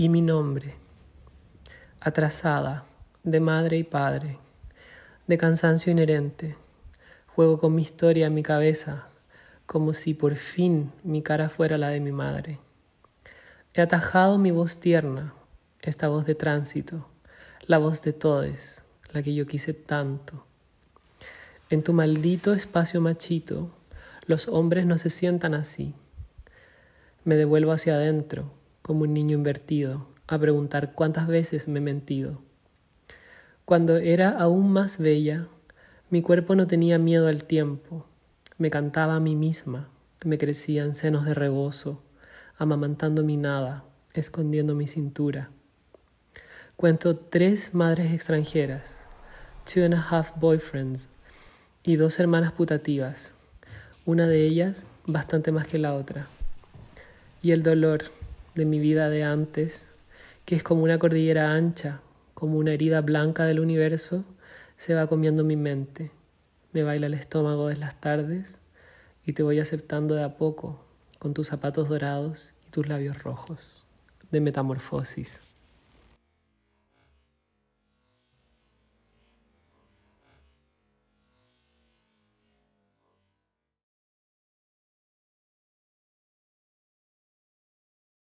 y mi nombre, atrasada, de madre y padre, de cansancio inherente, juego con mi historia en mi cabeza, como si por fin mi cara fuera la de mi madre. He atajado mi voz tierna, esta voz de tránsito, la voz de todes, la que yo quise tanto. En tu maldito espacio machito, los hombres no se sientan así. Me devuelvo hacia adentro, como un niño invertido, a preguntar cuántas veces me he mentido. Cuando era aún más bella, mi cuerpo no tenía miedo al tiempo, me cantaba a mí misma, me crecían senos de rebozo, amamantando mi nada, escondiendo mi cintura. Cuento tres madres extranjeras, two and a half boyfriends y dos hermanas putativas, una de ellas bastante más que la otra. Y el dolor de mi vida de antes, que es como una cordillera ancha, como una herida blanca del universo, se va comiendo mi mente. Me baila el estómago de las tardes y te voy aceptando de a poco con tus zapatos dorados y tus labios rojos de metamorfosis.